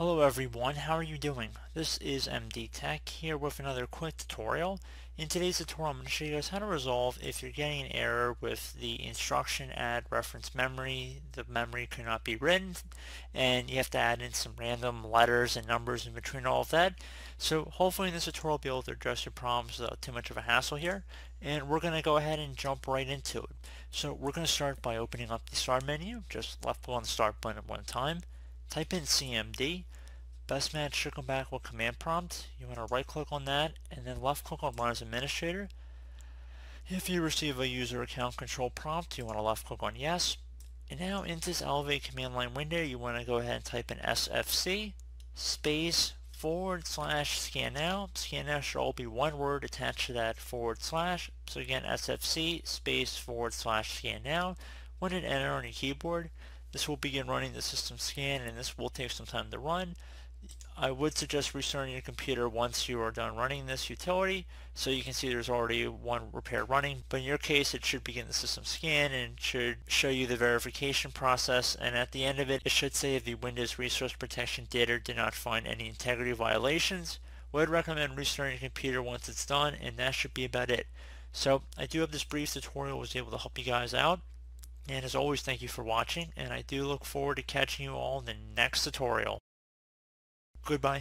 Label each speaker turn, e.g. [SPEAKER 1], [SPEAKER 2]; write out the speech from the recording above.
[SPEAKER 1] Hello everyone, how are you doing? This is MD Tech here with another quick tutorial. In today's tutorial I'm going to show you guys how to resolve if you're getting an error with the instruction add reference memory. The memory cannot be written and you have to add in some random letters and numbers in between all of that. So hopefully in this tutorial I'll be able to address your problems without too much of a hassle here and we're going to go ahead and jump right into it. So we're going to start by opening up the start menu, just left click on the start button at one time type in CMD. Best match should come back with command prompt. You want to right click on that and then left click on run as administrator. If you receive a user account control prompt, you want to left click on yes. And now in this Elevate command line window, you want to go ahead and type in SFC space forward slash scan now. Scan now should all be one word attached to that forward slash. So again, SFC space forward slash scan now. When hit enter on your keyboard, this will begin running the system scan and this will take some time to run. I would suggest restarting your computer once you are done running this utility so you can see there's already one repair running but in your case it should begin the system scan and should show you the verification process and at the end of it it should say if the Windows Resource Protection did or did not find any integrity violations. Would recommend restarting your computer once it's done and that should be about it. So I do hope this brief tutorial was able to help you guys out. And as always, thank you for watching, and I do look forward to catching you all in the next tutorial. Goodbye.